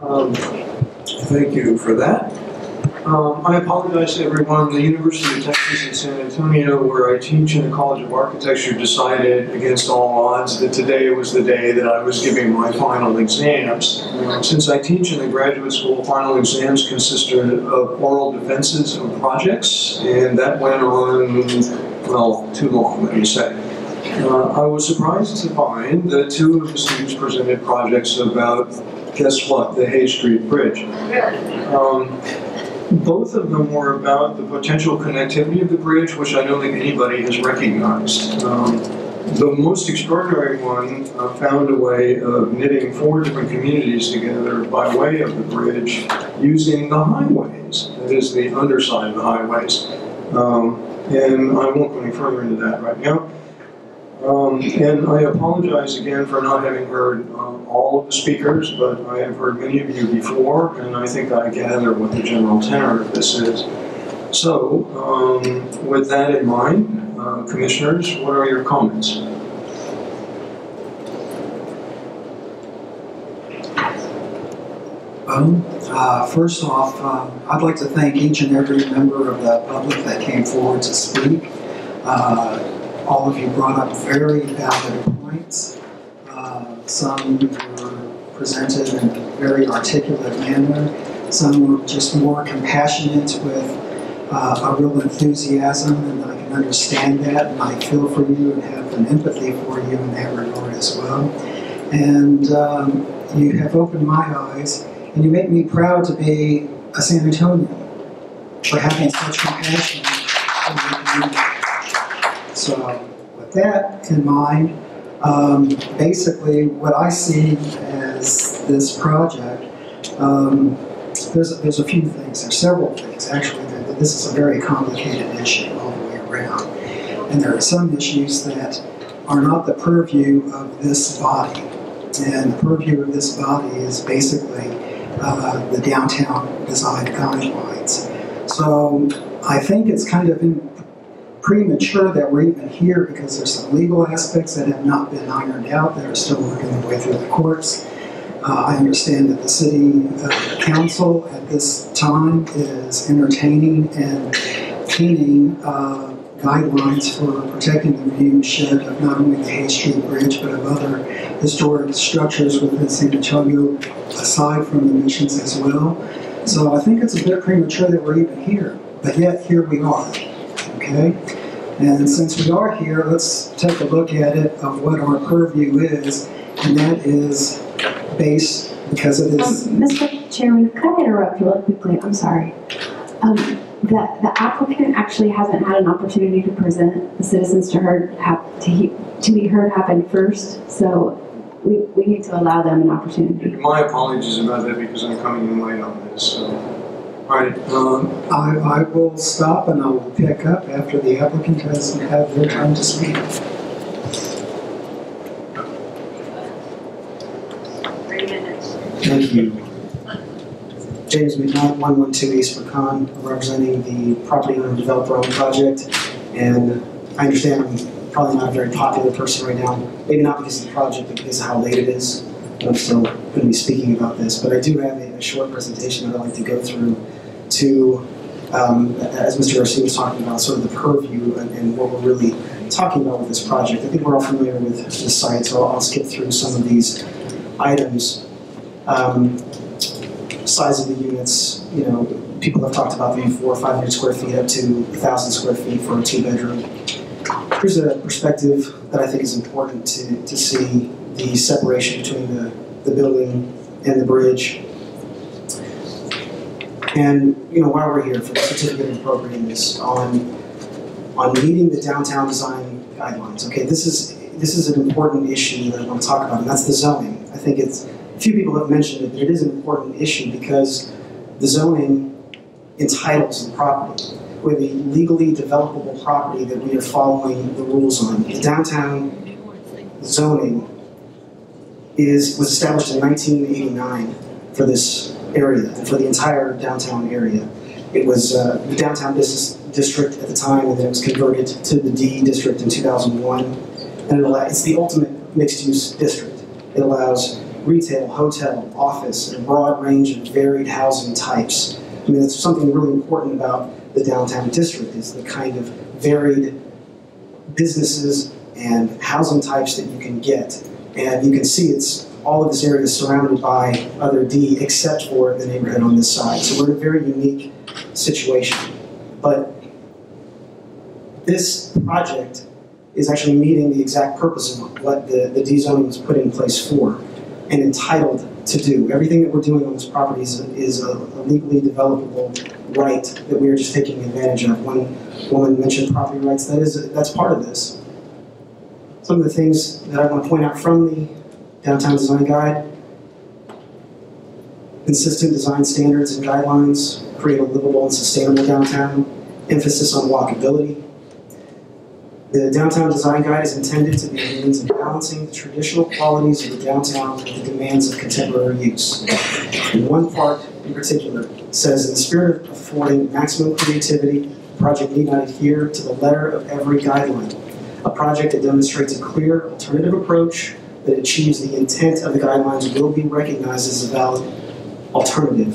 Um, Thank you for that. Um, I apologize to everyone. The University of Texas in San Antonio, where I teach in the College of Architecture, decided against all odds that today was the day that I was giving my final exams. Since I teach in the graduate school, final exams consist of oral defenses of projects, and that went on, well, too long, let me say. Uh, I was surprised to find that two of the students presented projects about, guess what, the Hays Street Bridge. Um, both of them were about the potential connectivity of the bridge, which I don't think anybody has recognized. Um, the most extraordinary one uh, found a way of knitting four different communities together by way of the bridge using the highways, that is, the underside of the highways. Um, and I won't go any further into that right now. Um, and I apologize again for not having heard um, all of the speakers, but I have heard many of you before, and I think I gather what the general tenor of this is. So, um, with that in mind, uh, commissioners, what are your comments? Um, uh, First off, uh, I'd like to thank each and every member of the public that came forward to speak. Uh, All of you brought up very valid points. Uh, Some were presented in a very articulate manner. Some were just more compassionate with uh, a real enthusiasm, and I can understand that, and I feel for you and have an empathy for you in that regard as well. And um, you have opened my eyes and you make me proud to be a San Antonian for having such compassion for the community. So, with that in mind, um, basically what I see as this project, um, there's, there's a few things, there's several things actually. That this is a very complicated issue all the way around. And there are some issues that are not the purview of this body. And the purview of this body is basically uh, the downtown design guidelines. So I think it's kind of in- premature that we're even here because there's some legal aspects that have not been ironed out that are still working their way through the courts. Uh, I understand that the city uh, council at this time is entertaining and keening uh, guidelines for protecting the view shed of not only the Hays Street Bridge but of other historic structures within San Antonio aside from the missions as well. So I think it's a bit premature that we're even here, but yet here we are. Okay? And since we are here, let's take a look at it of what our purview is, and that is base because it Um. Mr. Chairman, could I interrupt really quickly? I'm sorry. Um, the, the applicant actually hasn't had an opportunity to present. The citizens to heard, have, to he, to be heard happened first, so we, we need to allow them an opportunity. My apologies about that because I'm coming in late on this, so. All right, um, I, I will stop and I will pick up after the applicant has had their time to speak. Three minutes. Thank you. James McKnight, 112 East Pecan, representing the property owner developer on the project. And I understand I'm probably not a very popular person right now, maybe not because of the project, but because of how late it is. I'm still going to be speaking about this. But I do have a, a short presentation that I'd like to go through to, um, as Mr. Garcia was talking about, sort of the purview and, and what we're really talking about with this project. I think we're all familiar with the site, so I'll, I'll skip through some of these items. Um, size of the units, you know, people have talked about them before, 500 square feet up to 1,000 square feet for a two-bedroom. Here's a perspective that I think is important to, to see the separation between the, the building and the bridge. And, you know, while we're here for the certificate of appropriateness on, on meeting the downtown design guidelines, okay, this is, this is an important issue that I want to talk about, and that's the zoning. I think it's, few people have mentioned it, but it is an important issue because the zoning entitles the property. We have a legally developable property that we are following the rules on. The downtown zoning is, was established in 1989 for this area, for the entire downtown area. It was uh, the downtown business district at the time, and then it was converted to the D district in 2001. And it it's the ultimate mixed-use district. It allows retail, hotel, office, and a broad range of varied housing types. I mean, that's something really important about the downtown district is the kind of varied businesses and housing types that you can get. And you can see it's all of this area is surrounded by other D except for the neighborhood on this side. So we're in a very unique situation. But this project is actually meeting the exact purpose of what the, the D zoning was put in place for and entitled to do. Everything that we're doing on this property is, is a a legally developable right that we are just taking advantage of. One woman mentioned property rights, that is, that's part of this. Some of the things that I want to point out from the downtown design guide. Consistent design standards and guidelines, create a livable and sustainable downtown, emphasis on walkability. The downtown design guide is intended to be a means of balancing the traditional qualities of the downtown with the demands of contemporary use. And one part in particular says, in the spirit of affording maximum creativity, the project need not adhere to the letter of every guideline. A project that demonstrates a clear alternative approach that achieves the intent of the guidelines will be recognized as a valid alternative.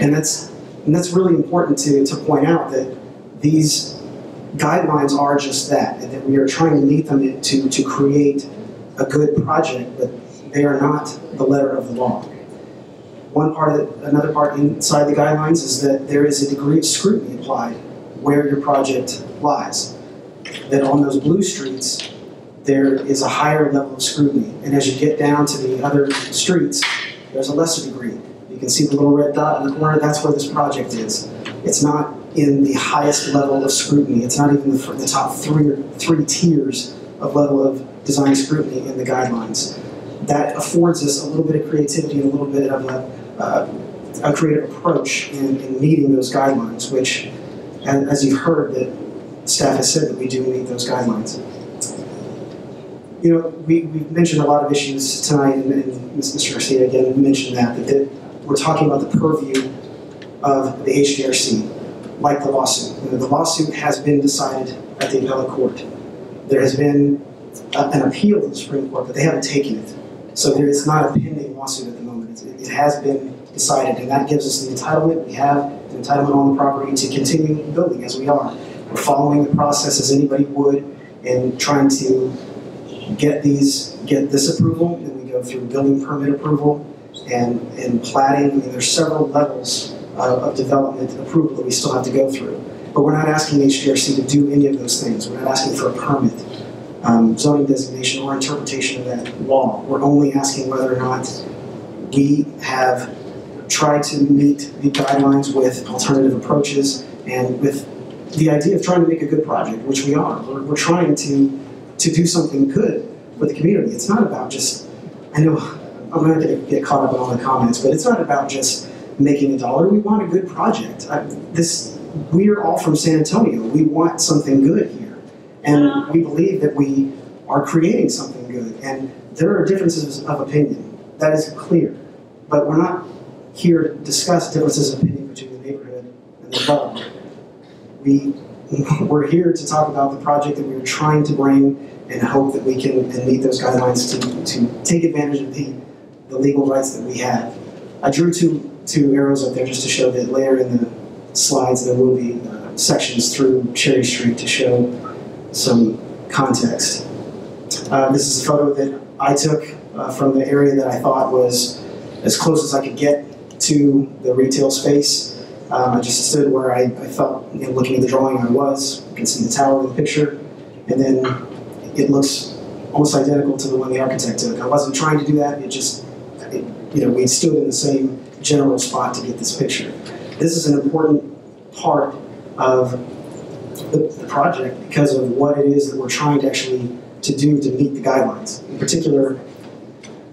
And that's, and that's really important to, to point out that these guidelines are just that, and that we are trying to meet them to, to create a good project, but they are not the letter of the law. One part of the, another part inside the guidelines is that there is a degree of scrutiny applied where your project lies. That on those blue streets, there is a higher level of scrutiny. And as you get down to the other streets, there's a lesser degree. You can see the little red dot in the corner, that's where this project is. It's not in the highest level of scrutiny. It's not even the, the top three three tiers of level of design scrutiny in the guidelines. That affords us a little bit of creativity and a little bit of a, uh, a creative approach in, in meeting those guidelines, which, as, as you've heard, that staff has said that we do meet those guidelines. You know, we, we've mentioned a lot of issues tonight, and, and Mr. Garcia again mentioned that, that, that we're talking about the purview of the HDRC, like the lawsuit. You know, the lawsuit has been decided at the appellate court. There has been a- an appeal to the Supreme Court, but they haven't taken it. So there is not a pending lawsuit at the moment. It, it has been decided, and that gives us the entitlement. We have the entitlement on the property to continue building as we are. We're following the process as anybody would in trying to get these, get this approval, then we go through building permit approval and, and platting. I mean, there's several levels of, of development approval that we still have to go through. But we're not asking HDRC to do any of those things. We're not asking for a permit, um, zoning designation, or interpretation of that law. We're only asking whether or not we have tried to meet the guidelines with alternative approaches and with the idea of trying to make a good project, which we are. We're, we're trying to, to do something good for the community. It's not about just, I know, I'm not going to get caught up in all the comments, but it's not about just making a dollar. We want a good project. I, this, we are all from San Antonio. We want something good here. And we believe that we are creating something good. And there are differences of opinion. That is clear. But we're not here to discuss differences of opinion between the neighborhood and the developer. We, we're here to talk about the project that we are trying to bring and hope that we can and meet those guidelines to, to take advantage of the, the legal rights that we have. I drew two, two arrows up there just to show that later in the slides there will be uh, sections through Cherry Street to show some context. Uh, this is a photo that I took uh, from the area that I thought was as close as I could get to the retail space. Um, I just stood where I, I felt, you know, looking at the drawing, I was. You can see the tower in the picture, and then it looks almost identical to the one the architect took. I wasn't trying to do that. It just, it, you know, we stood in the same general spot to get this picture. This is an important part of the, the project because of what it is that we're trying to actually to do to meet the guidelines. In particular,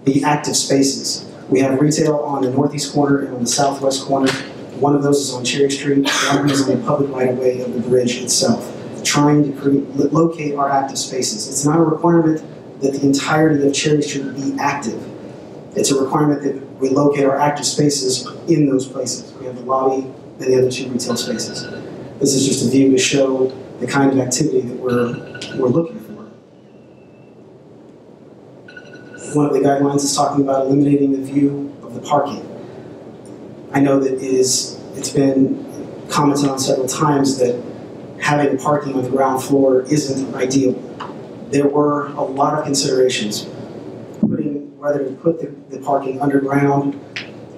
the active spaces. We have retail on the northeast corner and on the southwest corner. One of those is on Cherry Street, one of is on the public right of way of the bridge itself. Trying to create, locate our active spaces. It's not a requirement that the entirety of Cherry Street be active. It's a requirement that we locate our active spaces in those places. We have the lobby and the other two retail spaces. This is just a view to show the kind of activity that we're, we're looking for. one of the guidelines is talking about eliminating the view of the parking. I know that it is, it's been commented on several times that having parking on the ground floor isn't ideal. There were a lot of considerations, putting, whether to put the, the parking underground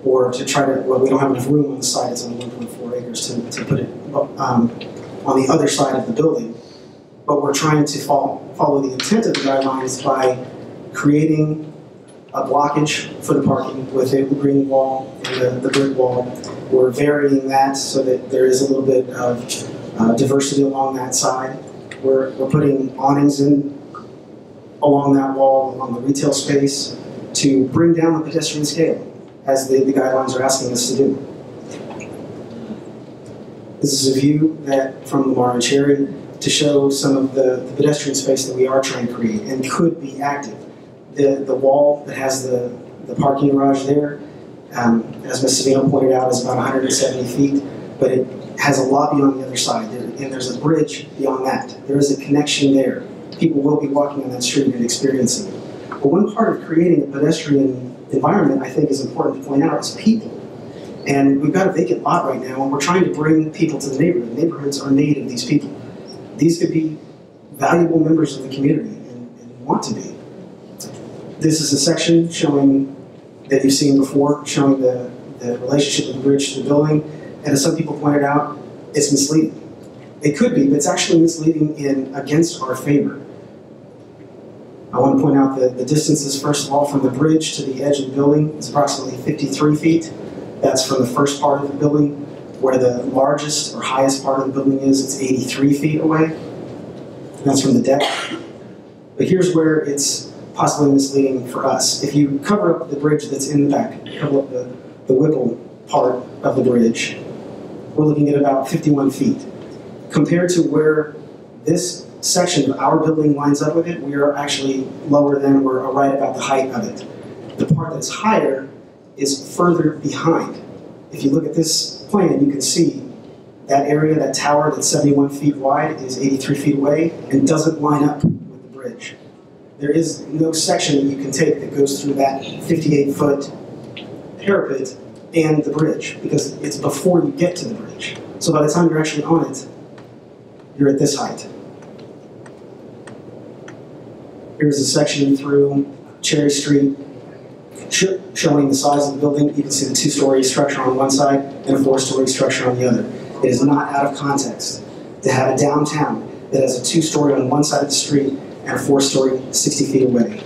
or to try to, well, we don't have enough room on the side, it's only one point four acres to, to put it, um, on the other side of the building. But we're trying to follow the intent of the guidelines by creating a blockage for the parking with a green wall and the, the brick wall. We're varying that so that there is a little bit of uh, diversity along that side. We're, we're putting awnings in along that wall, along the retail space, to bring down the pedestrian scale, as the, the guidelines are asking us to do. This is a view that from Lamar and Cherry to show some of the, the pedestrian space that we are trying to create and could be active. The, the wall that has the, the parking garage there, um, as Ms. Savino pointed out, is about 170 feet, but it has a lobby on the other side, and there's a bridge beyond that. There is a connection there. People will be walking on that street and experiencing it. But one part of creating a pedestrian environment, I think, is important to point out, is people. And we've got a vacant lot right now, and we're trying to bring people to the neighborhood. Neighborhoods are made of these people. These could be valuable members of the community and, and want to be. This is a section showing that you've seen before, showing the, the relationship of the bridge to the building. And as some people pointed out, it's misleading. It could be, but it's actually misleading in against our favor. I want to point out that the distances, first of all, from the bridge to the edge of the building is approximately 53 feet. That's from the first part of the building, where the largest or highest part of the building is, it's 83 feet away. That's from the deck. But here's where it's possibly misleading for us. If you cover up the bridge that's in the back, cover up the, the Whipple part of the bridge, we're looking at about 51 feet. Compared to where this section of our building lines up with it, we are actually lower than, we're right about the height of it. The part that's higher is further behind. If you look at this plan, you can see that area, that tower that's 71 feet wide is 83 feet away and doesn't line up with the bridge. There is no section that you can take that goes through that 58 foot parapet and the bridge because it's before you get to the bridge. So by the time you're actually on it, you're at this height. Here's a section through Cherry Street sh- showing the size of the building. You can see the two-story structure on one side and a four-story structure on the other. It is not out of context to have a downtown that has a two-story on one side of the street and a four-story 60 feet away.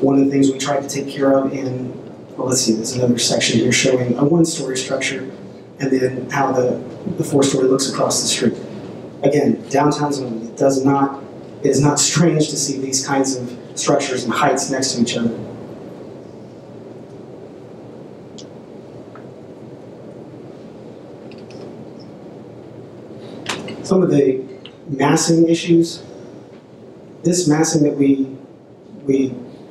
One of the things we tried to take care of in, well, let's see, there's another section here showing a one-story structure and then how the, the four-story looks across the street. Again, downtown zone, it does not, it is not strange to see these kinds of structures and heights next to each other. Some of the massing issues, this massing that we, we,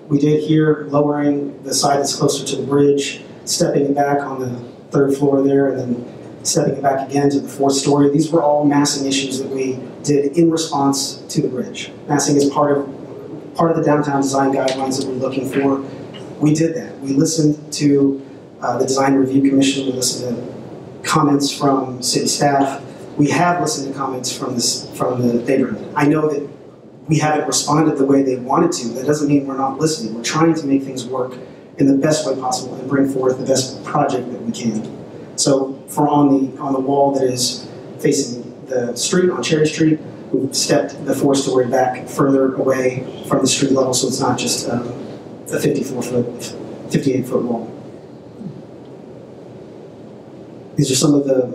we did here, lowering the side that's closer to the bridge, stepping back on the third floor there, and then stepping back again to the fourth story. These were all massing issues that we did in response to the bridge. Massing is part of, part of the downtown design guidelines that we're looking for. We did that. We listened to uh, the Design Review Commission, we listened to comments from city staff. We have listened to comments from this, from the neighborhood. I know that we haven't responded the way they wanted to. That doesn't mean we're not listening. We're trying to make things work in the best way possible and bring forth the best project that we can. So for on the on the wall that is facing the street on Cherry Street, we've stepped the four story back further away from the street level, so it's not just um, a 54 foot, 58 foot wall. These are some of the,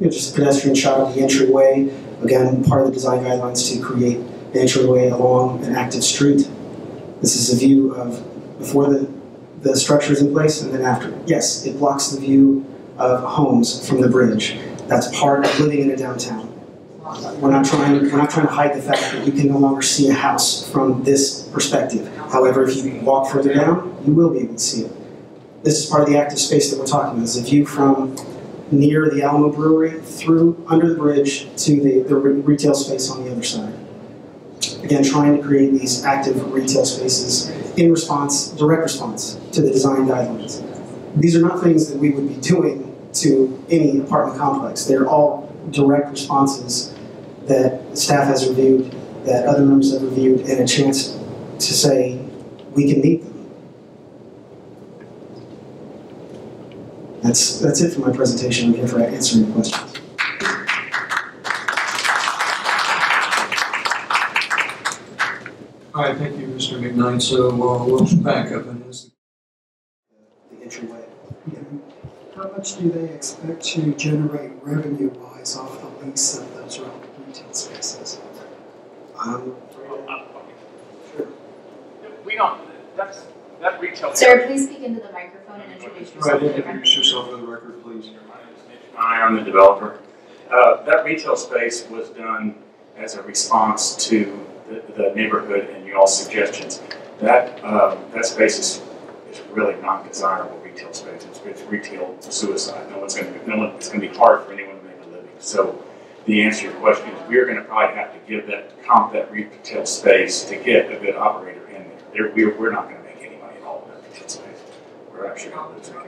you know, just pedestrian shot of the entryway. Again, part of the design guidelines to create entryway along an active street. This is a view of before the, the structure is in place and then after. Yes, it blocks the view of homes from the bridge. That's part of living in a downtown. We're not trying, we're not trying to hide the fact that you can no longer see a house from this perspective. However, if you walk further down, you will be able to see it. This is part of the active space that we're talking about. It's a view from near the Alamo Brewery through under the bridge to the, the re- retail space on the other side. Again, trying to create these active retail spaces in response, direct response to the design guidelines. These are not things that we would be doing to any apartment complex. They're all direct responses that staff has reviewed, that other members have reviewed, and a chance to say, we can meet them. That's, that's it for my presentation. I'm here for answering questions. All right, thank you, Mr. McKnight. So uh, we'll back up and this. The entryway. How much do they expect to generate revenue-wise off the lease of those retail spaces? Um, sure. We don't, that's, that retail. Sir, please speak into the microphone and introduce yourself. Right, for the record. introduce yourself for the record, please. My name is Mitch Nye, I'm the developer. Uh, That retail space was done as a response to the- the neighborhood and y'all's suggestions. That, um, that space is, is really not desirable retail space. It's, it's retail suicide. No one's gonna, no one, it's gonna be hard for anyone to make a living. So the answer to your question is, we're gonna probably have to give that, comp that retail space to get a good operator in there. We're, we're not gonna make any money at all in that retail space. We're actually gonna lose money.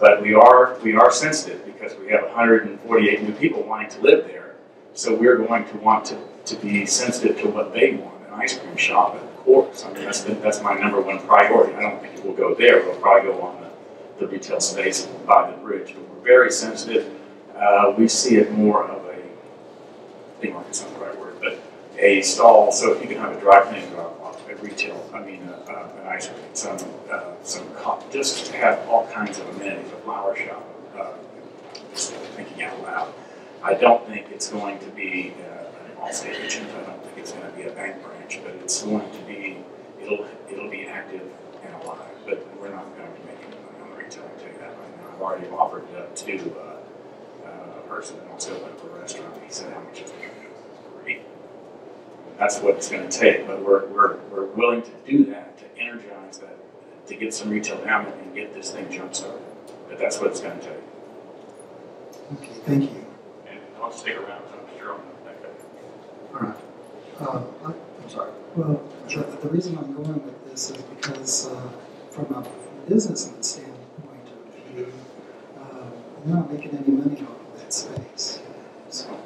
But we are, we are sensitive because we have hundred and forty-eight new people wanting to live there. So we're going to want to, to be sensitive to what they want, an ice cream shop of course. I mean, that's, that's my number one priority. I don't think it will go there, we'll probably go on the, the retail space by the bridge. But we're very sensitive. Uh, we see it more of a, I think market's not the right word, but a stall, so if you can have a dry cleaning drop a retail, I mean, uh, uh, an ice cream, some, uh, some, just to have all kinds of amenities, a flower shop, uh, just thinking out loud. I don't think it's going to be uh, agent, I don't think it's gonna be a bank branch, but it's going to be, it'll, it'll be active and alive, but we're not going to make any money on the retail, I'll tell you that right now. I've already offered it up to, uh, uh, a person that wants to open up a restaurant, he said, how much is it gonna be? Great. That's what it's gonna take, but we're, we're, we're willing to do that, to energize that, to get some retail down there and get this thing jump-started. But that's what it's gonna take. Okay, thank you. And I'll stick around, so I'm sure I'm back up. All right. Uh, I'm sorry. Well, the, reason I'm going with this is because, uh, from a businessman standpoint of view, uh, they're not making any money off of that space. So,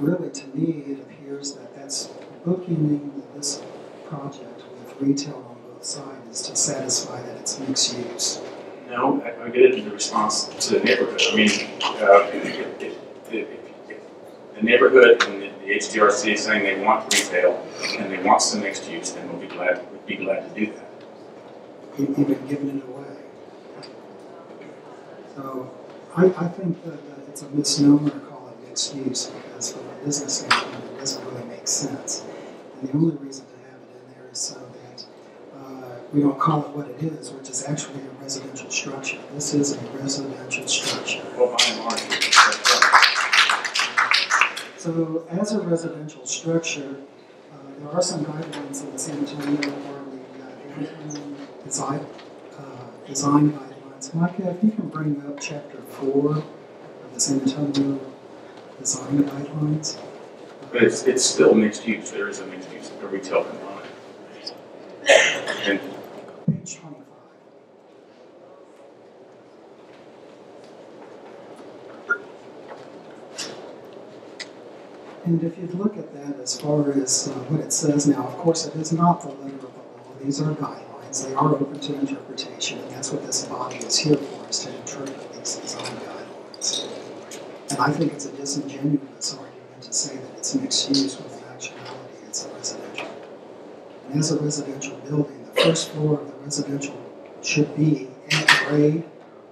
really, to me, it appears that that's bookending this project with retail on both sides to satisfy that it's mixed use. No, I, I get it in the response to the neighborhood. I mean, uh, the neighborhood and the, the HDRC is saying they want retail and they want some mixed use, then we'll be glad, we'd be glad to do that. even giving it away. So I, I think that that it's a misnomer to call it mixed use because from a business standpoint, it doesn't really make sense. And the only reason to have it in there is so that uh, we don't call it what it is, which is actually a residential structure. This is a residential structure. Well, by and large. So as a residential structure, uh, there are some guidelines in the San Antonio the uh, design, uh, design guidelines. Micah, if you can bring up chapter four of the San Antonio design guidelines. But it's, it's still mixed use. There is a mixed use, a retail component. And Page And if you look at that as far as uh, what it says now, of course, it is not the letter of the law. These are guidelines. They are open to interpretation, and that's what this body is here for, is to interpret these design guidelines. And I think it's a disingenuous argument to say that it's mixed use when in actuality it's a residential. And as a residential building, the first floor of the residential should be at grade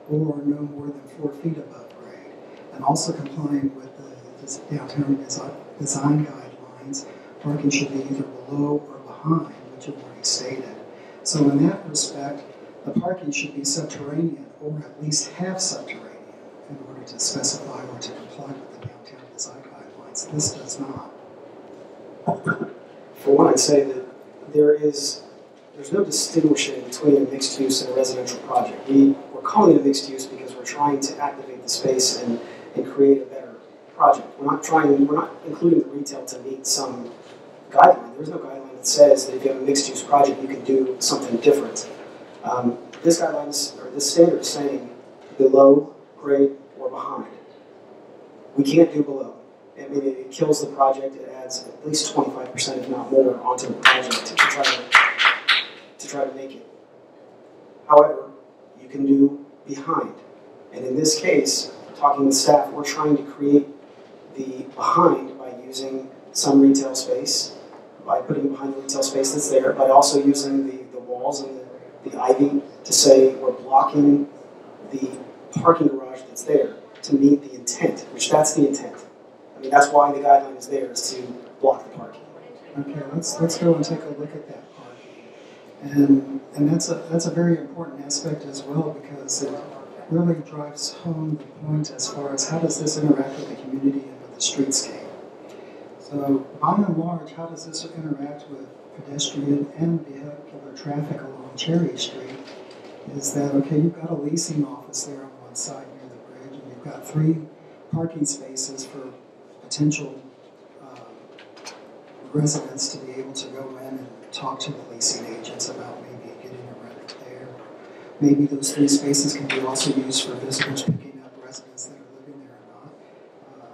or no more than four feet above grade. And also complying with the downtown desi- design guidelines, parking should be either below or behind, which you've already stated. So in that respect, the parking should be subterranean or at least half subterranean in order to specify or to comply with the downtown design guidelines. This does not. For one, I'd say that there is, there's no distinguishing between a mixed use and a residential project. We, we're calling it a mixed use because we're trying to activate the space and, and create a better project. We're not trying, we're not including the retail to meet some guideline. There's no guideline that says that if you have a mixed-use project, you can do something different. Um, This guideline is, or this standard is saying below, grade, or behind. We can't do below. I mean, it kills the project, it adds at least twenty-five percent, if not more, onto the project to try to, to try to make it. However, you can do behind. And in this case, talking with staff, we're trying to create the behind by using some retail space, by putting behind the retail space that's there, but also using the, the walls and the, the ivy to say we're blocking the parking garage that's there to meet the intent, which that's the intent. I mean, that's why the guideline is there, is to block the parking. Okay, let's, let's go and take a look at that parking. And, and that's a, that's a very important aspect as well because it really drives home the point as far as how does this interact with the community the streetscape. So by and large, how does this interact with pedestrian and vehicular traffic along Cherry Street? Is that, okay, you've got a leasing office there on one side near the bridge, and you've got three parking spaces for potential um, residents to be able to go in and talk to the leasing agents about maybe getting a rent there. Maybe those three spaces can be also used for visitors picking up residents that are living there or not.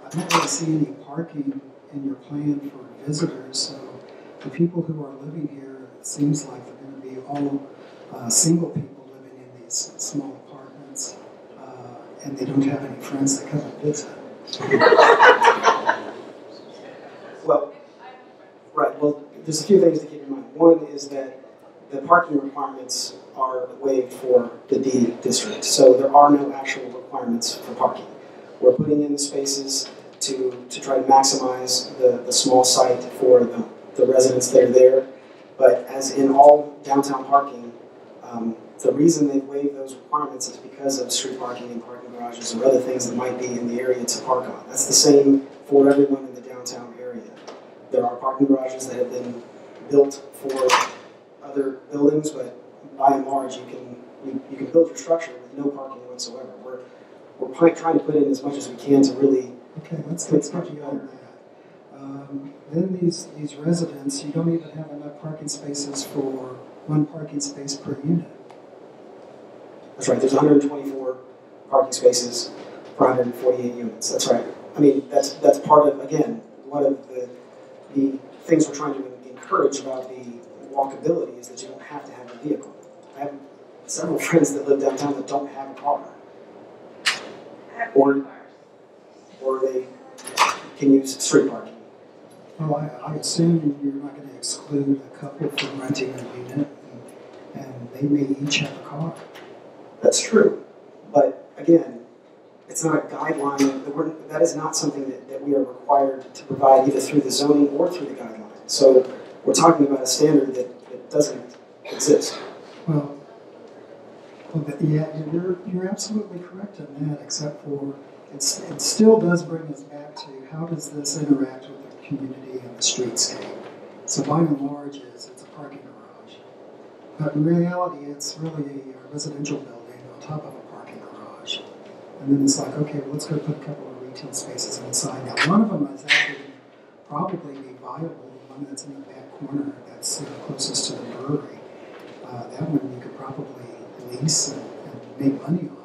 Uh, I don't really see any parking in your plan for visitors, so the people who are living here, it seems like they're gonna be all, uh, single people living in these small apartments. Uh, and they don't have any friends that come and visit. Well, right, well, there's a few things to keep in mind. One is that the parking requirements are waived for the D district, so there are no actual requirements for parking. We're putting in the spaces to, to try to maximize the, the small site for the, the residents that are there. But as in all downtown parking, um, the reason they've waived those requirements is because of street parking and parking garages or other things that might be in the area to park on. That's the same for everyone in the downtown area. There are parking garages that have been built for other buildings, but by and large, you can, you, you can build your structure with no parking whatsoever. We're, we're trying to put in as much as we can to really, Okay, let's, let's get you on that. Um, then these, these residents, you don't even have enough parking spaces for one parking space per unit. that's right, there's hundred and twenty-four parking spaces for hundred and forty-eight units, that's right. I mean, that's, that's part of, again, one of the, the things we're trying to encourage about the walkability is that you don't have to have a vehicle. I have several friends that live downtown that don't have a car. Or, or they can use street parking. Well, I, I assume you're not gonna exclude a couple from renting a unit, and, and they may each have a car. That's true, but again, it's not a guideline, that we're, that is not something that, that we are required to provide either through the zoning or through the guideline. So we're talking about a standard that, that doesn't exist. Well, well, but yeah, you're, you're absolutely correct in that, except for, it's, it still does bring us back to how does this interact with the community and the streetscape? So by and large, is it's a parking garage. But in reality, it's really a residential building on top of a parking garage. And then it's like, okay, well, let's go put a couple of retail spaces inside. Now, one of them is actually probably be viable, the one that's in the back corner, that's uh, closest to the brewery. Uh, that one you could probably lease and, and make money off.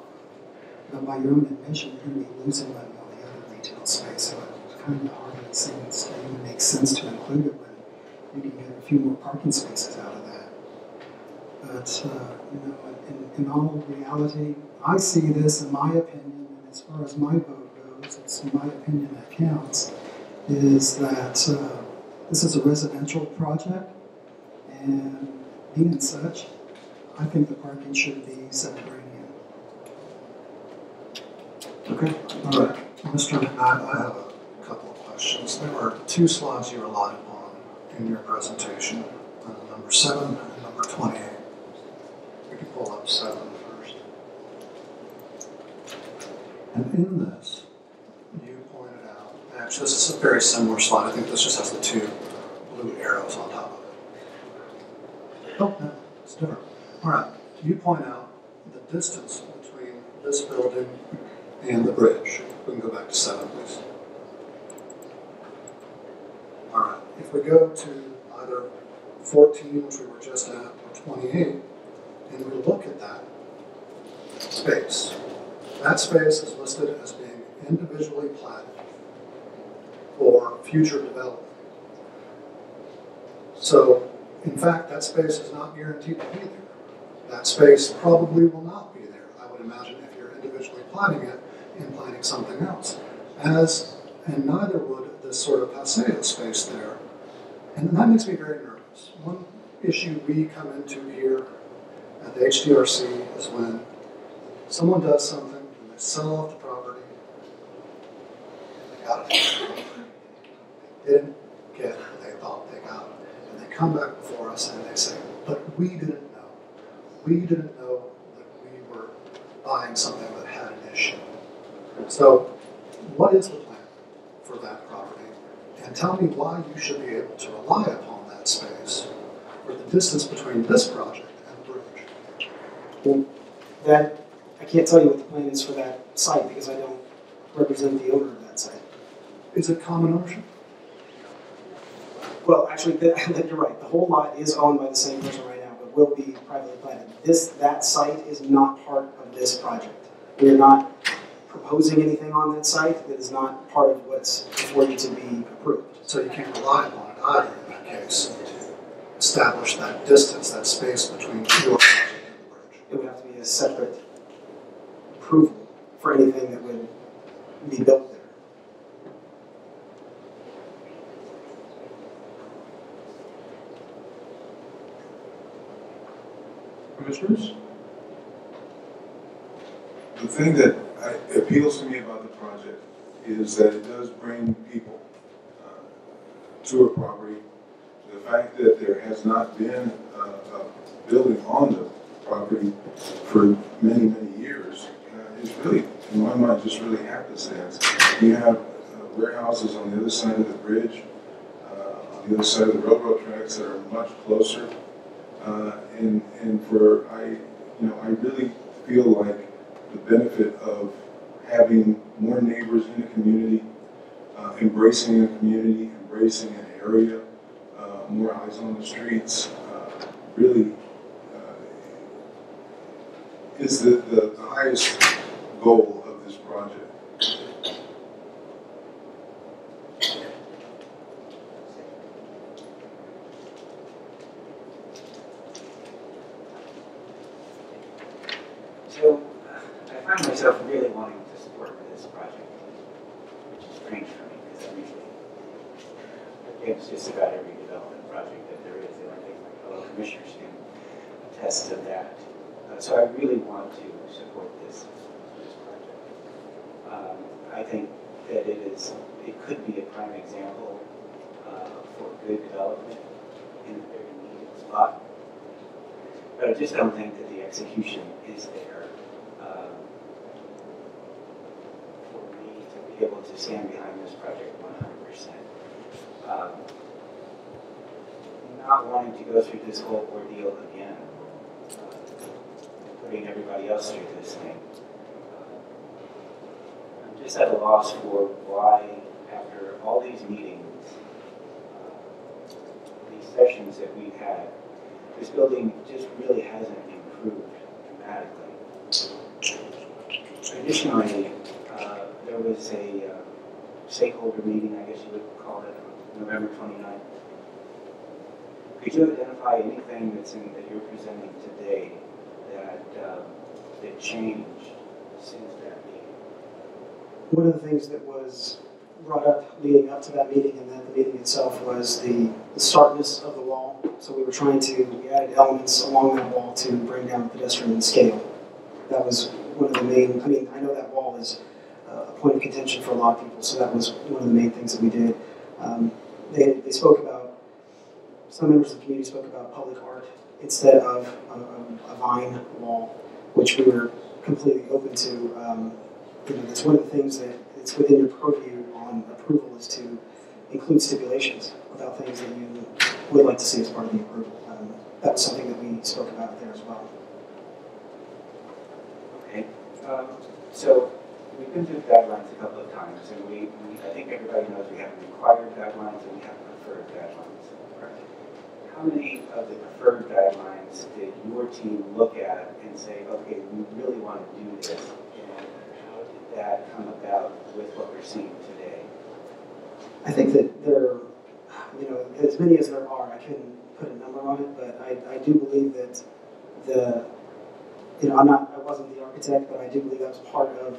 But by your own admission, you're going to be losing money on the other retail space. So it kind of hardly seems to even make sense to include it when you can get a few more parking spaces out of that. But uh, you know, in, in all reality, I see this in my opinion, and as far as my vote goes, it's my opinion that counts. Is that uh, this is a residential project, and being such, I think the parking should be subterranean. Okay. All right, Mr. McKnight, I have a couple of questions. There were two slides you relied upon in your presentation, uh, number seven and number twenty-eight. We can pull up seven first. And in this, you pointed out, actually, this is a very similar slide. I think this just has the two blue arrows on top of it. Oh, no, it's different. All right, you point out the distance between this building and the bridge. We can go back to seven, please. All right, if we go to either 14, which we were just at, or 28, and we look at that space, that space is listed as being individually platted for future development. So, in fact, that space is not guaranteed to be there. That space probably will not be there. I would imagine if you're individually platting it, and planning something else. As, and neither would this sort of paseo space there. And that makes me very nervous. One issue we come into here at the HDRC is when someone does something and they sell off the property, and they got it. They didn't get what they thought they got. And they come back before us and they say, but we didn't know. We didn't know that we were buying something that had an issue. So what is the plan for that property? And tell me why you should be able to rely upon that space or the distance between this project and the bridge. Well, That, I can't tell you what the plan is for that site because I don't represent the owner of that site. Is it common ownership? Well, actually, that, you're right, the whole lot is owned by the same person right now, but will be privately planted. This, that site is not part of this project. We are not proposing anything on that site that is not part of what's before you to be approved. So you can't rely upon it either in that case to establish that distance, that space between your project and the bridge. It would have to be a separate approval for anything that would be built there. Commissioners? The thing that I- appeals to me about the project is that it does bring people uh, to a property. The fact that there has not been a, a building on the property for many, many years uh, is really, in my mind, just really happenstance. You have uh, warehouses on the other side of the bridge, uh, on the other side of the railroad tracks that are much closer. Uh, and, and for, I, you know, I really feel like the benefit of having more neighbors in the community, uh, embracing a community, embracing an area, uh, more eyes on the streets, uh, really uh, is the, the, the highest goal of this project. So, uh, I find myself really wanting to support this project, which is strange for me, because I'm usually against just about every development project that there is, and I think my fellow commissioners can attest to that. Uh, So I really want to support this, this project. Um, I think that it is, it could be a prime example uh, for good development in a very needed spot. But I just don't think that the execution is there um, for me to be able to stand behind this project one hundred percent. Um, Not wanting to go through this whole ordeal again, uh, putting everybody else through this thing. Uh, I'm just at a loss for why, after all these meetings, uh, these sessions that we've had, this building just really hasn't improved dramatically. Additionally, uh, there was a uh, stakeholder meeting, I guess you would call it, November 29th. Could you identify anything that's in, that you're presenting today that, uh, that changed since that meeting? One of the things that was brought up leading up to that meeting and then the meeting itself was the, the starkness of the wall. So we were trying to, we added elements along that wall to bring down the pedestrian scale. That was one of the main, I mean, I know that wall is point of contention for a lot of people, so that was one of the main things that we did. Um, they, they spoke about, some members of the community spoke about public art instead of a, a, a vine wall, which we were completely open to. Um, you know, that's one of the things that it's within your purview on approval is to include stipulations about things that you would like to see as part of the approval. Um, that was something that we spoke about there as well. Okay, um, so we've been through guidelines a couple of times, and we, we, I think everybody knows we have required guidelines and we have preferred guidelines. How many of the preferred guidelines did your team look at and say, okay, we really want to do this? And how did that come about with what we're seeing today? I think that there, you know, as many as there are, I couldn't put a number on it, but I, I do believe that the, you know, I'm not, I wasn't the architect, but I do believe that was part of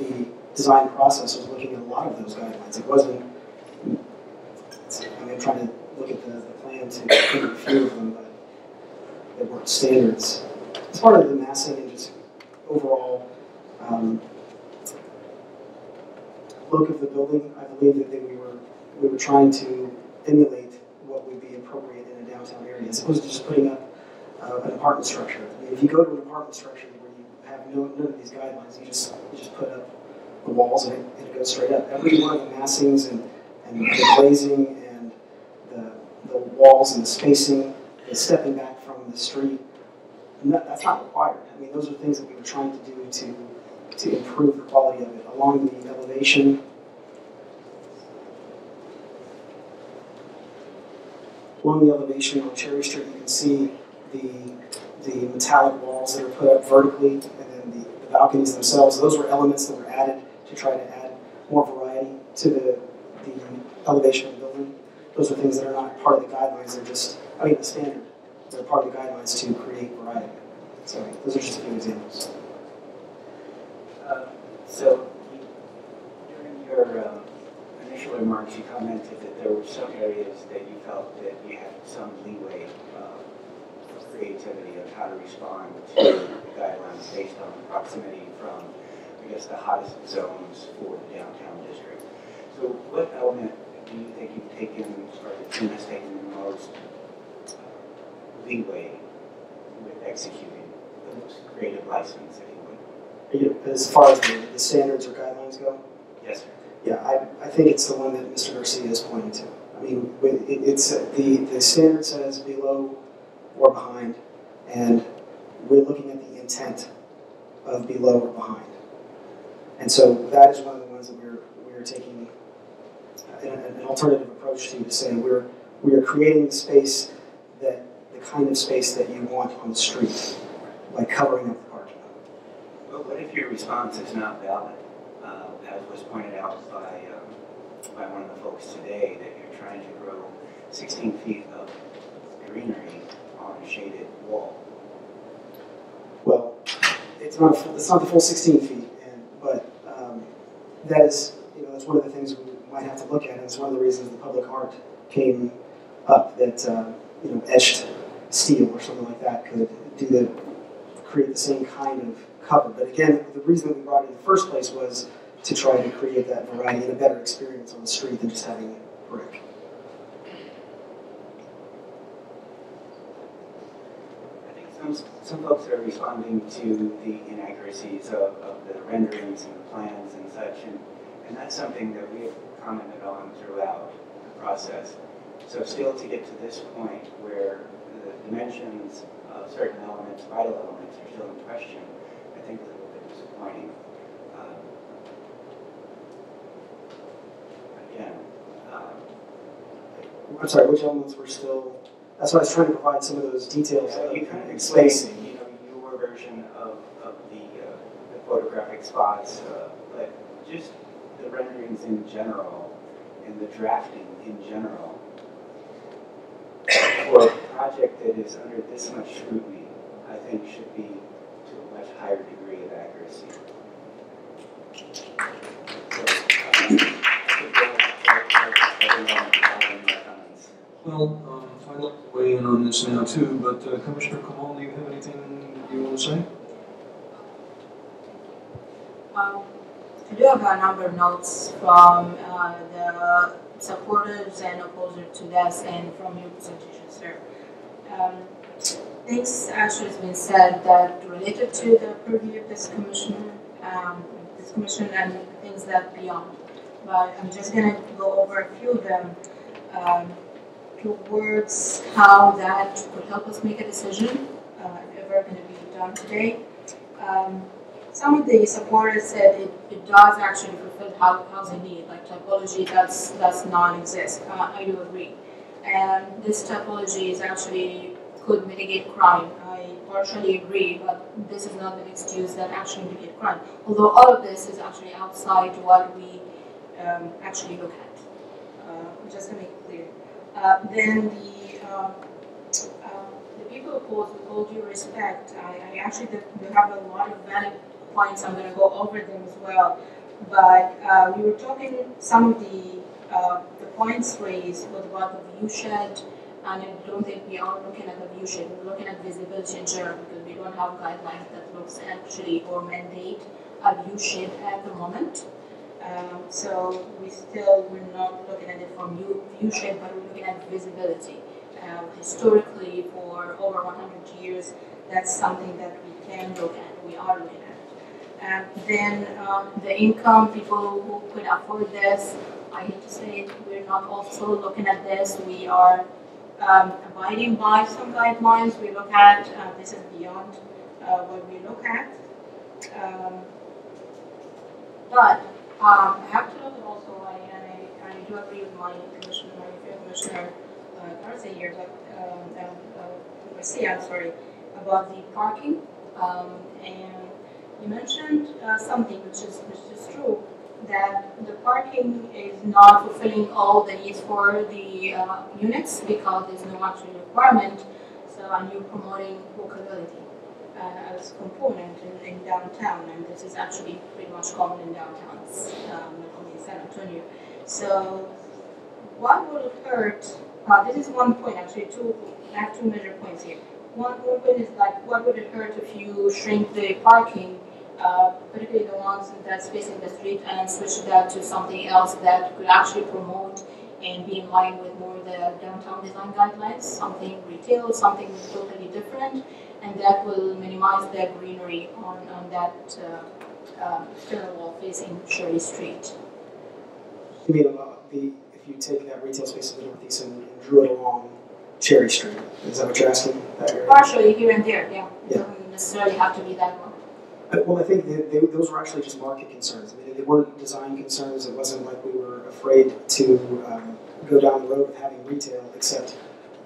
the design process, was looking at a lot of those guidelines. It wasn't, I mean, I'm trying to look at the, the plan to include a few of them, but they weren't standards. It's part of the massing and just overall, um, look of the building, I believe that they- we were, we were trying to emulate what would be appropriate in a downtown area, as opposed to just putting up uh, an apartment structure. I mean, if you go to an apartment structure no, none of these guidelines, you just, you just put up the walls and it, it goes straight up. Every one of the massings and, and the glazing and the, the walls and the spacing, the stepping back from the street, that, that's not required. I mean, those are things that we were trying to do to to improve the quality of it along the elevation. Along the elevation on Cherry Street, you can see the, the metallic walls that are put up vertically and balconies themselves. Those were elements that were added to try to add more variety to the, the elevation of the building. Those are things that are not part of the guidelines, they're just, I mean, the standard. They're part of the guidelines to create variety. So those are just a few examples. Uh, So, during your um, initial remarks, you commented that there were some areas that you felt that you had some leeway uh, creativity of how to respond to the guidelines based on proximity from, I guess, the hottest zones for the downtown district. So what element do you think you've taken, or the team has taken the most leeway with executing the most creative license, if you would? As far as the, the standards or guidelines go, Yes, sir. yeah, I, I think it's the one that Mr. Garcia is pointing to. I mean, it, it's, the, the standard says below or behind, and we're looking at the intent of below or behind. And so that is one of the ones that we're, we're taking an, an alternative approach to, to say we're, we are creating the space that, the kind of space that you want on the street by covering up the parking. Lot. Well, what if your response is not valid? Uh, As was pointed out by, um, by one of the folks today, that you're trying to grow 16 feet of greenery on a shaded wall. Well, it's not, it's not the full 16 feet, and, but um, that is, you know, that's one of the things we might have to look at, and it's one of the reasons the public art came up, that, uh, you know, etched steel or something like that could do the, create the same kind of cover. But again, the reason we brought it in the first place was to try to create that variety and a better experience on the street than just having brick. I think some, folks are responding to the inaccuracies of, of the renderings and the plans and such, and, and that's something that we have commented on throughout the process. So still to get to this point where the dimensions of certain elements, vital elements, are still in question, I think is a little bit disappointing. Um, Again, um, I'm sorry, which elements were still, that's why I was trying to provide some of those details Yeah, of you kind of explained, you know, your version of, of the, uh, the photographic spots, uh, but just the renderings in general and the drafting in general for a project that is under this much scrutiny, I think should be to a much higher degree of accuracy. So, um, that- that-. Well, um, I'd like to weigh in on this now too, but uh, Commissioner Kamal, do you have anything you want to say? Um, I do have a number of notes from uh, the supporters and opposers to this and from your presentation, sir. Um, things actually has been said that related to the purview of this commissioner, um, this commission and things that beyond. But I'm just gonna go over a few of them um, towards how that could help us make a decision, uh, if ever gonna be done today. Um, some of the supporters said it, it does actually fulfill hou- housing need, like typology does, does non-exist. Uh, I do agree. And this typology is actually could mitigate crime. I partially agree, but this is not the mixed use that actually mitigate crime. Although all of this is actually outside what we um, actually look at. Uh, just to make it clear. Uh, then the um, uh, the people opposed, with all due respect, I, I actually do have a lot of valid points. I'm going to go over them as well. But uh, we were talking some of the uh, the points raised was about the view shed, and I don't think we are looking at the view shed. We're looking at visibility in general because we don't have guidelines that looks actually or mandate a view shed at the moment. Um, so we still we're not looking at it from view, view shed, but we're looking at visibility. Um, historically, for over 100 years, that's something that we can look at. We are looking at. Um, then um, the income, people who could afford this, I hate to say it, we're not also looking at this. We are um, abiding by some guidelines. We look at uh, this is beyond uh, what we look at. Um, but um, I have to look also, I, and I, I do agree with my commissioner, my commissioner, uh, Garza here, but um, um, uh, Garcia, I'm sorry, about the parking. Um, and you mentioned uh, something which is which is true that the parking is not fulfilling all the needs for the uh, units because there's no actual requirement. So and you're promoting walkability uh, as component in, in downtown, and this is actually pretty much common in downtowns, um, not only in San Antonio. So what will hurt? Uh, this is one point actually. Two, I have two major points here. One, one point is like, what would it hurt if you shrink the parking uh, particularly the ones that's facing the street and switch that to something else that could actually promote and be in line with more the downtown design guidelines, something retail, something totally different, and that will minimize the greenery on, on that uh, uh, external wall facing Cherry Street. You mean about the, if you take that retail space in the northeast and, and drew it along Cherry Street, is that what you're asking? Partially here and there, yeah. It doesn't necessarily have to be that one. Uh, Well, I think that they, those were actually just market concerns. I mean, they weren't design concerns. It wasn't like we were afraid to um, go down the road of having retail, except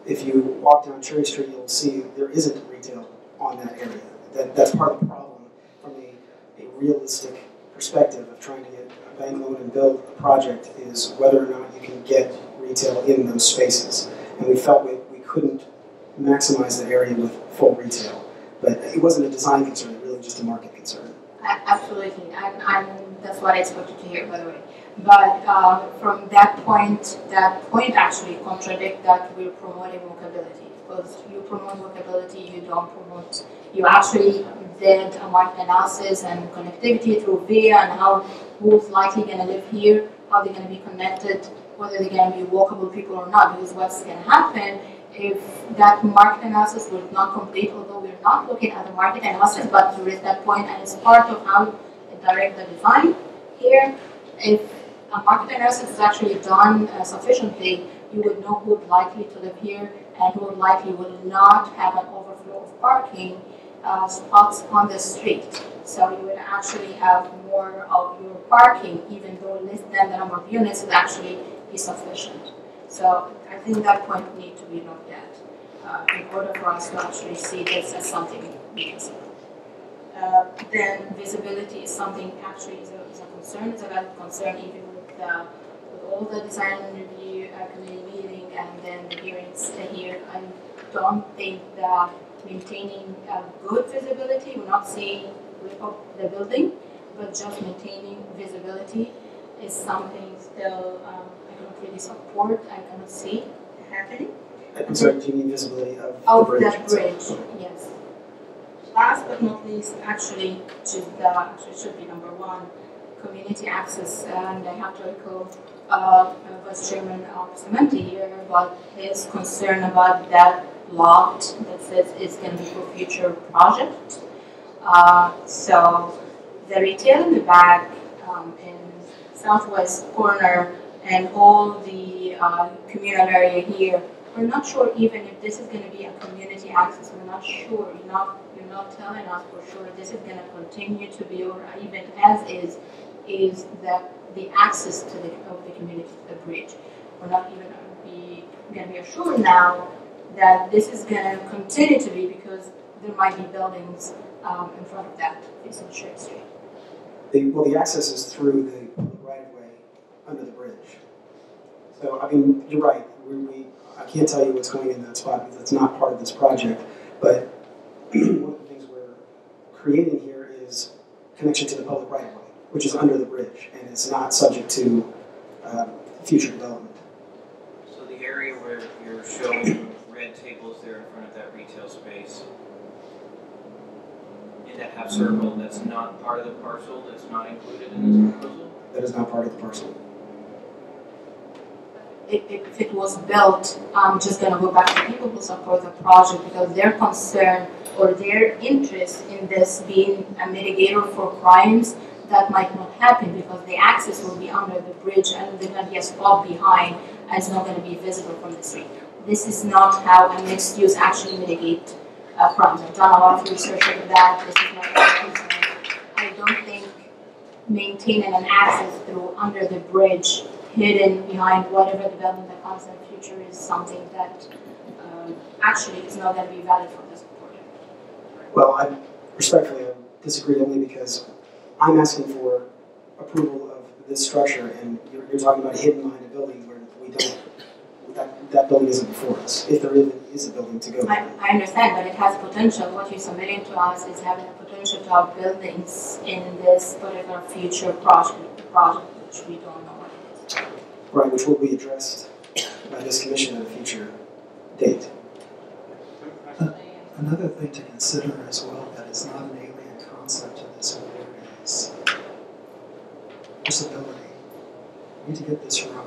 if you walk down Cherry Street, you'll see there isn't retail on that area. That, that's part of the problem from a, a realistic perspective of trying to get a bank loan and build a project is whether or not you can get retail in those spaces. And we felt we, we couldn't maximize the area with full retail. But it wasn't a design concern, it really just a market concern. A- Absolutely, and that's what I expected to hear, by the way. But um, from that point, that point actually contradict that we're promoting walkability. Because you promote walkability, you don't promote, you actually did a market analysis and connectivity through VIA and how, who's likely gonna live here, how they're gonna be connected, whether they're gonna be walkable people or not. Because what's gonna happen if that market analysis was not complete, although we're not looking at the market analysis, but there is that point and it's part of how to direct the design here. If a market analysis is actually done uh, sufficiently, you would know who would likely to live here and who would likely will not have an overflow of parking uh, spots on the street. So you would actually have more of your parking, even though less than the number of units would actually be sufficient. So I think that point would need to be looked at uh, in order for us to actually see this as something meaningful. Uh, then visibility is something actually is a, is a concern. It's a valid concern even uh, with all the design review uh, committee meeting and then the hearings here. I don't think that maintaining uh, good visibility, we're not saying rip up the building, but just maintaining visibility is something still um, I cannot really support. I cannot see happening. I'm sorry, do you mean visibility of the Of bridge? that bridge, yes. Last but not least, actually, which is the, actually should be number one, community access, and I have to echo uh, Vice Chairman of Cementi here about his concern about that lot that says it's going to be for future project. Uh, so the retail in the back um, in southwest corner and all the uh, communal area here, we're not sure even if this is going to be a community access. We're not sure. You're not you're not telling us for sure this is gonna continue to be or even as is, is that the access to the, of the community to the bridge. We're not even be, gonna be assured now that this is gonna continue to be because there might be buildings, um, in front of that facing Cherry Street. The, well, the access is through the right of way under the bridge. So, I mean, you're right, we, we, I can't tell you what's going in that spot because it's not part of this project. But one of the things we're creating here is connection to the public right of way, which is under the bridge and it's not subject to, um, future development. So the area where you're showing red tables there in front of that retail space, in that half circle, that's not part of the parcel, that's not included in this proposal? That is not part of the parcel. if, if it was built, I'm just gonna go back to people who support the project because their concern or their interest in this being a mitigator for crimes, that might not happen because the access will be under the bridge and there's gonna be a spot behind and it's not gonna be visible from the street. This is not how a mixed use actually mitigate uh. I've done a lot of research into that, this is not. I don't think maintaining an access through under the bridge hidden behind whatever development that comes in the future is something that um, actually is not going to be valid for this project. Well, I respectfully I disagree only because I'm asking for approval of this structure and you're, you're talking about hidden behind a building where we don't, that, that building isn't before us, if there even is a building to go. I, I understand, but it has potential. What you're submitting to us is having the potential to have buildings in this particular future project, project which we don't know what it is. Right, which will be addressed by this commission at a future date. Another thing to consider as well that is not an alien concept to this board is disability. We need to get this right.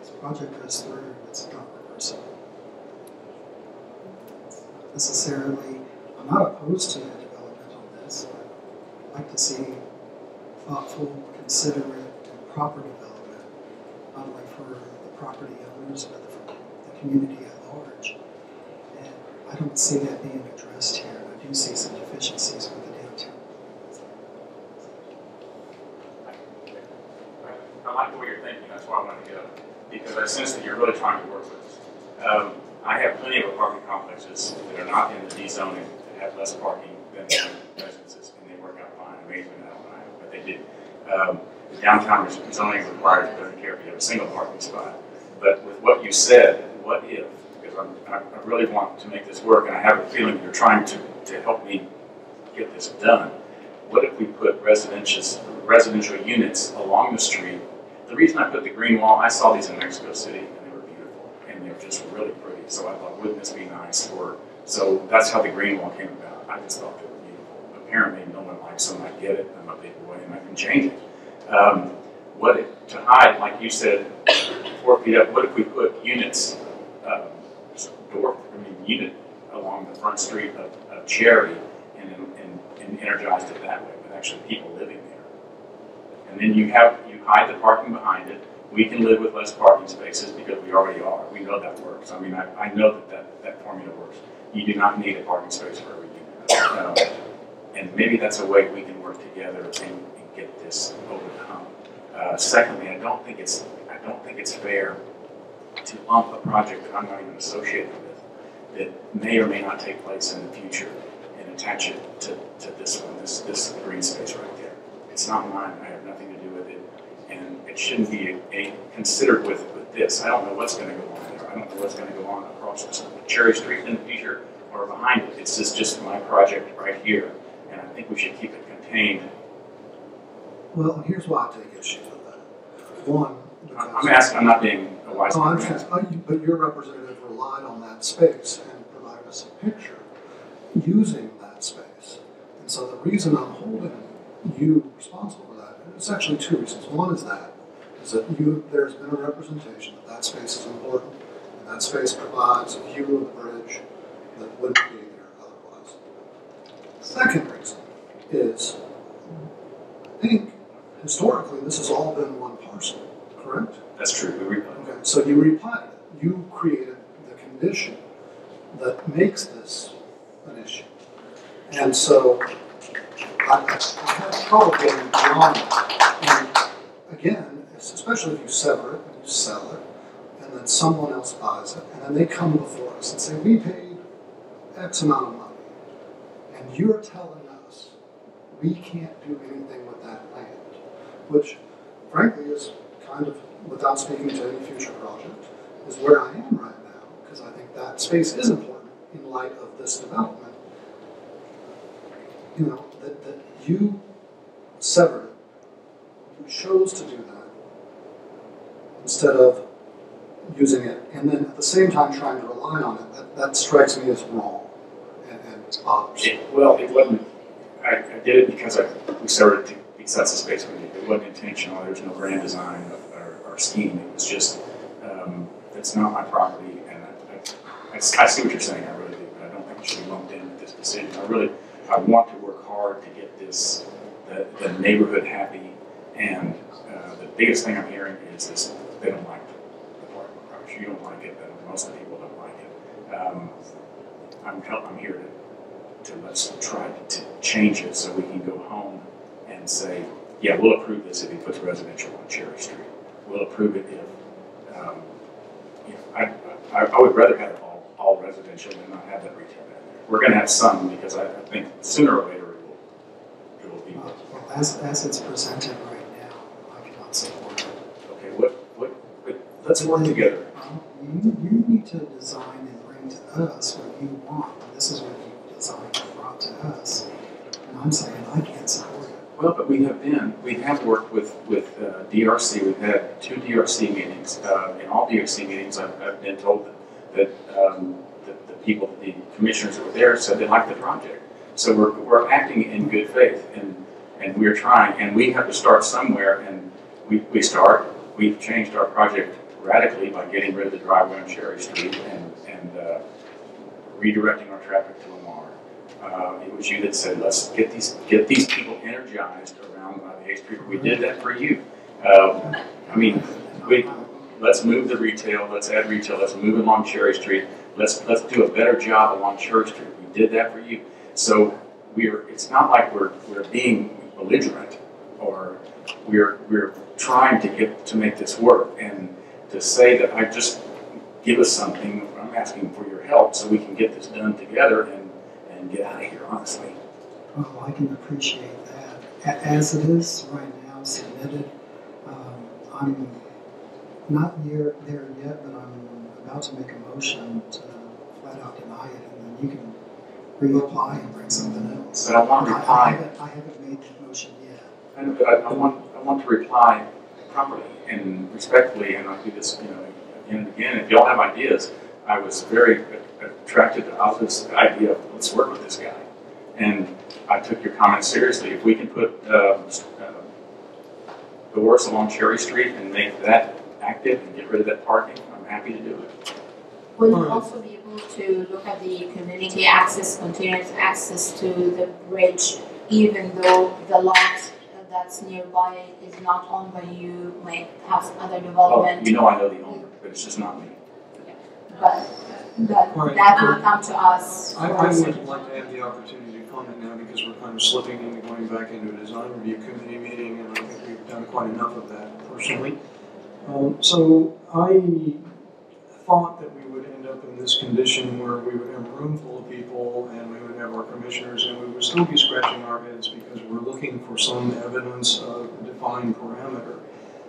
This project goes through, it's not reversible. Necessarily, I'm not opposed to development on this, but I'd like to see thoughtful, considerate, and proper development, not only for the property owners, but for the community at large. And I don't see that being addressed here. I do see some deficiencies with the downtown. I like the way you're thinking, that's why I wanted to get up, because I sense that you're really trying to work with us. Um, I have plenty of apartment complexes that are not in the D zoning, that have less parking than the residences, and they work out fine, amazingly, I don't know, but they do. Um, the downtown zoning requires that don't care if you have a single parking spot. But with what you said, what if, because I'm, I I really want to make this work, and I have a feeling you're trying to, to help me get this done. What if we put residential, residential units along the street? The reason I put the green wall, I saw these in Mexico City, and they were beautiful, and they were just really pretty, so I thought, wouldn't this be nice for, so that's how the green wall came about, I just thought they were beautiful. Apparently, no one likes them, I get it, I'm a big boy, and I can change it. Um, what, if- to hide, like you said, four feet up, what if we put units, um, door, I mean, unit along the front street of, of Cherry and, and, and energized it that way with actually people living there. And then you have, hide the parking behind it. We can live with less parking spaces because we already are. We know that works. I mean, I, I know that, that that formula works. You do not need a parking space for every unit. Um, and maybe that's a way we can work together and, and get this overcome. Uh, secondly, I don't think it's, I don't think it's fair to lump a project that I'm not even associated with that may or may not take place in the future and attach it to, to this one, this, this green space right there. It's not mine, I have nothing to do with it, and it shouldn't be a, a considered with, with this. I don't know what's gonna go on there, I don't know what's gonna go on across this Cherry Street in the future or behind it. It's just, just my project right here, and I think we should keep it contained. Well, here's why I take issue with that. One. I'm asking, I'm not being a wise man. but your representative relied on that space and provided us a picture using that space. And so the reason I'm holding you responsible for that, it's actually two reasons. One is that, is that you, there's been a representation that that space is important, and that space provides a view of the bridge that wouldn't be there otherwise. Second reason is, I think historically, this has all been one parcel, correct? That's true, we replatted. Okay, so you replatted it. You created the condition that makes this an issue, And so I, I have trouble getting beyond that. And again, especially if you sever it and you sell it, and then someone else buys it, and then they come before us and say, we paid X amount of money. And you're telling us we can't do anything with that land, which frankly is kind of, without speaking to any future project, is where I am right now, because I think that space is important in light of this development. You know, that, that you severed you chose to do that, instead of using it, and then at the same time trying to rely on it, that, that strikes me as wrong, and, and well, it wasn't, I, I did it because I, we started to, that's the space we need. It wasn't intentional, there was no grand design of, or, scheme, it was just, um, it's not my property, and I, I, I see what you're saying, I really do, but I don't think it should be lumped in with this decision. I really, I want to work hard to get this, the, the neighborhood happy, and, uh, the biggest thing I'm hearing is this, they don't like the parking garage. You don't like it, but most of the people don't like it. Um, I'm I'm here to, to let's try to change it so we can go home and say, yeah, we'll approve this if he puts residential on Cherry Street. We'll approve it if, um, you know, I, I, I would rather have it all, all residential than not have that retail there. We're gonna have some, because I, I think sooner or later it will, it will be. Well, as, as it's presented right now, I cannot support it. Okay, what, what, what, let's work together. You, you need to design and bring to us what you want. This is what you designed and brought to us. And I'm saying I can't support it. Well, but we have been, we have worked with, with uh, DRC, we've had two DRC meetings. Uh, In all DRC meetings, I've, I've been told that, that um, the, the people, the commissioners that were there said they liked the project. So we're, we're acting in good faith and, and we're trying, and we have to start somewhere and we, we start. We've changed our project radically by getting rid of the driveway on Cherry Street and, and uh, redirecting our traffic to Lamar. Uh, it was you that said, let's get these, get these people energized around by the Eighth Street. We did that for you. Um, I mean, we, let's move the retail, let's add retail, let's move along Cherry Street. Let's, let's do a better job along Cherry Street. We did that for you. So we're, it's not like we're, we're being belligerent or we're, we're trying to get, to make this work. And to say that I just give us something, I'm asking for your help so we can get this done together and, and get out of here, honestly. Well, I can appreciate that. As it is right now submitted, um, I'm not near there yet, but I'm about to make a motion to flat out deny it, and then you can reapply and bring something else. But I want to I- I reply, haven't, I haven't made that motion yet. and I, I want, I want to reply properly and respectfully, and I'll do this, you know, again and again. If y'all have ideas, I was very attracted to Alva's idea of, let's work with this guy. And I took your comments seriously. If we can put, uh, uh, doors along Cherry Street and make that active and get rid of that parking, I'm happy to do it. Will you also be able to look at the community access, continuous access to the bridge, even though the lot that's nearby is not owned by you, might have some other Oh, development, you know I know the owner, but it's just not me. but that, Alright. that will come to us. I, I would like to have the opportunity to comment now because we're kind of slipping into going back into a design review committee meeting, and I think we've done quite enough of that personally. Um, so I thought that we would end up in this condition where we would have a room full of people and we would have our commissioners and we would still be scratching our heads because we're looking for some evidence of a defined parameter.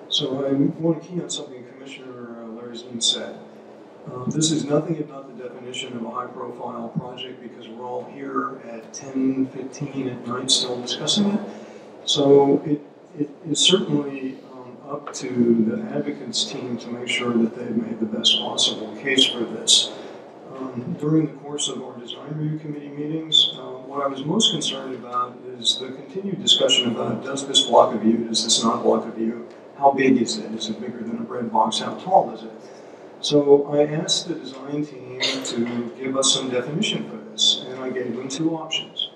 So I want to key on something Commissioner uh, Larry Zinn said. Um, This is nothing if not the definition of a high-profile project because we're all here at 10, 15 at night still discussing it. So it, it is certainly um, up to the advocates team to make sure that they've made the best possible case for this. Um, During the course of our design review committee meetings, uh, what I was most concerned about is the continued discussion about does this block of view, does this not block of view? How big is it? Is it bigger than a bread box? How tall is it? So I asked the design team to give us some definition for this, and I gave them two options.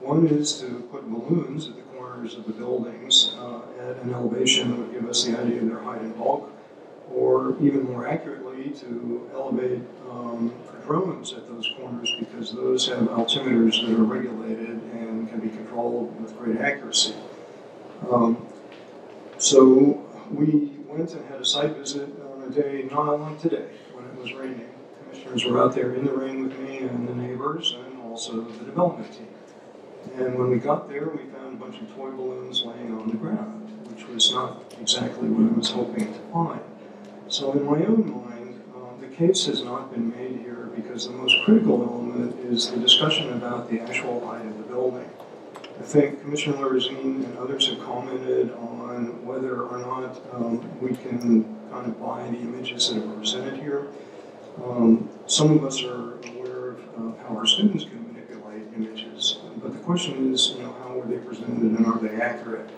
One is to put balloons at the corners of the buildings uh, at an elevation that would give us the idea of their height and bulk. Or even more accurately, to elevate um, drones at those corners because those have altimeters that are regulated and can be controlled with great accuracy. Um, so we went and had a site visit on a day not unlike today when it was raining. Commissioners were out there in the rain with me and the neighbors and also the development team. And when we got there, we found a bunch of toy balloons laying on the ground, which was not exactly what I was hoping to find. So in my own mind, uh, the case has not been made here because the most critical element is the discussion about the actual height of the building. I think Commissioner Lorenzine and others have commented on whether or not um, we can kind of buy the images that are presented here. Um, some of us are aware of uh, how our students can manipulate images, but the question is, you know, how were they presented and are they accurate?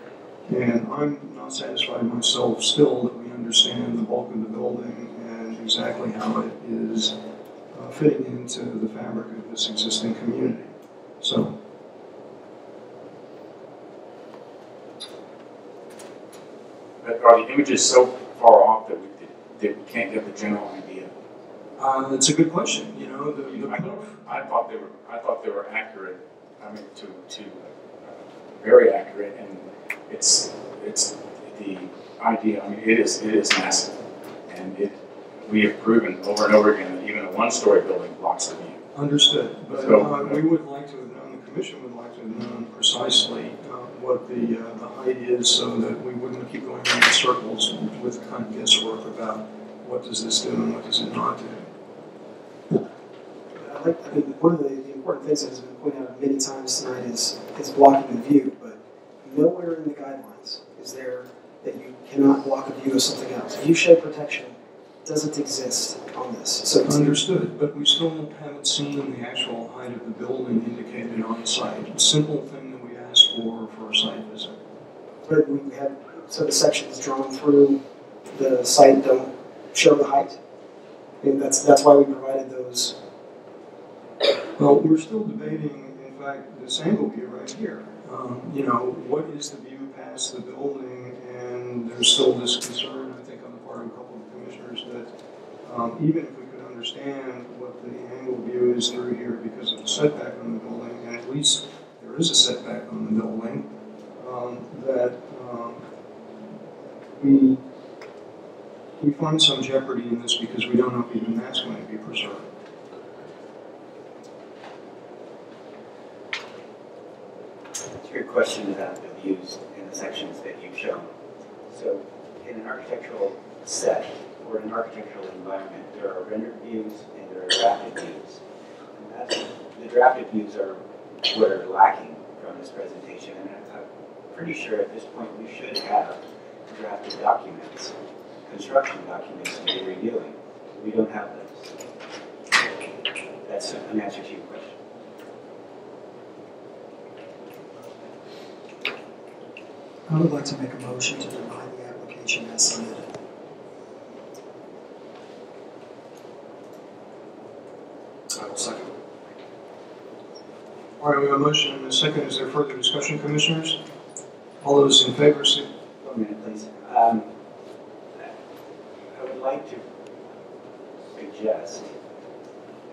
And I'm not satisfied myself still understand the bulk of the building and exactly how it is uh, fitting into the fabric of this existing community. So But are the images so far off that we, that we can't get the general idea? Uh, that's a good question. You know, the, the I thought, I thought they were, I thought they were accurate, I mean, to, to, uh, very accurate, and it's, it's the idea, I mean, it is, it is massive. And it, we have proven over and over again that even a one-story building blocks the view. Understood, but So- uh, we would like to have known, the commission would like to have known precisely uh, what the, uh, the height is so that we wouldn't keep going around in circles with kind of guesswork about what does this do and what does it not do. I like, I mean, one of the, the important things that has been pointed out many times tonight is, is blocking the view, but nowhere in the guidelines is there that you cannot block a view of something else. View shed protection doesn't exist on this. So Understood, but we still haven't seen the actual height of the building indicated on the site. Simple thing that we asked for for a site visit. but we have, so the sections drawn through the site don't show the height. And that's, that's why we provided those. Well, we're still debating, in fact, this angle view right here. Um, you know, what is the view past the building? And there's still this concern, I think, on the part of a couple of commissioners that um, even if we could understand what the angle view is through here because of the setback on the building, and at least there is a setback on the building, um, that um, we we find some jeopardy in this because we don't know if even that's going to be preserved. To your question about the views in the sections that you've shown. So in an architectural set or an architectural environment, there are rendered views and there are drafted views. The drafted views are what are lacking from this presentation. And I'm pretty sure at this point we should have drafted documents, construction documents to be reviewing. We don't have those. That's an answer to your question. I would like to make a motion to the application as submitted. I will second. All right, we have a motion and a second. Is there further discussion, commissioners? All those in favor, say One minute, please. Um, I would like to suggest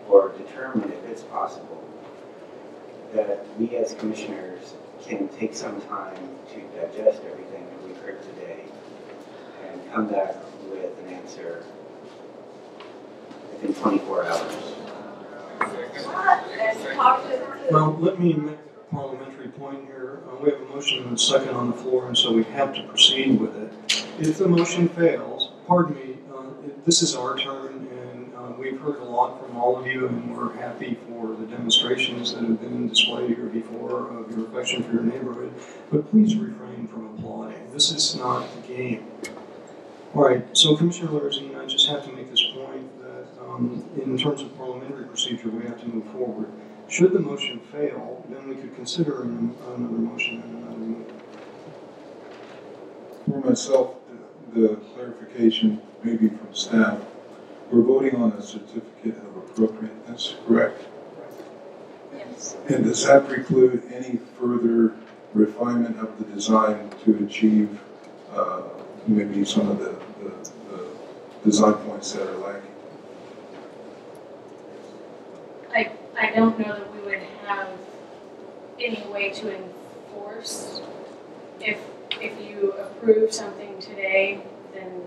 or determine if it's possible that we as commissioners can take some time to digest everything that we've heard today come back with an answer within 24 hours. Well, let me make a parliamentary point here. Uh, we have a motion and a second on the floor, and so we have to proceed with it. If the motion fails, pardon me, uh, this is our turn, and uh, we've heard a lot from all of you, and we're happy for the demonstrations that have been displayed here before of your affection for your neighborhood. But please refrain from applauding. This is not the game. All right, so Commissioner Lorenzine, I just have to make this point that um, in terms of parliamentary procedure, we have to move forward. Should the motion fail, then we could consider an- another motion and another move. For myself, the the clarification maybe from staff, we're voting on a certificate of appropriateness, correct? Yes. And does that preclude any further refinement of the design to achieve uh, maybe some of the, the, the design points that are lacking. I don't know that we would have any way to enforce if, if you approve something today, then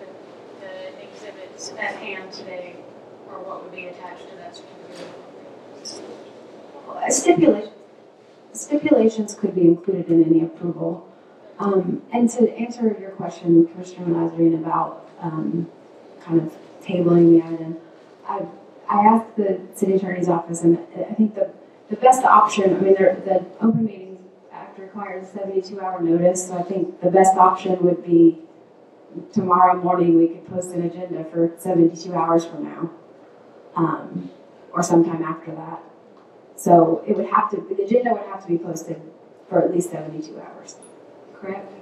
the, the exhibits at hand today are what would be attached to that certificate. Uh, Stipulation, stipulations could be included in any approval. Um, and to answer your question, Commissioner Nazarian, about, um, kind of tabling the item, I, I asked the city attorney's office, and I think the, the best option, I mean, the open meetings act requires seventy-two hour notice, so I think the best option would be tomorrow morning, we could post an agenda for seventy-two hours from now. Um, or sometime after that. So it would have to, the agenda would have to be posted for at least seventy-two hours, correct?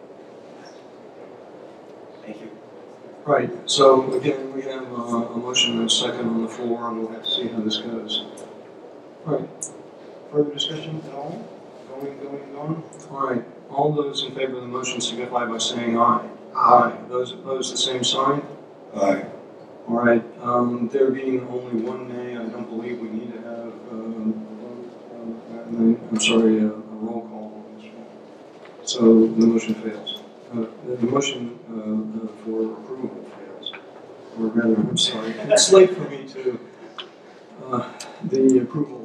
Thank you. Right, so again, we have uh, a motion and a second on the floor, and we'll have to see how this goes. All right, further discussion at all? Going, going, going? All right, all those in favor of the motion signify by saying aye. Aye. Those opposed, the same sign? Aye. All right, um, there being only one nay, I don't believe we need to have, um, a vote on that, and then, I'm sorry, a, a roll call on this one. So the motion fails. Uh, the, motion, uh, uh, for approval fails. Or rather, I'm sorry, it's late for me to, uh, the approval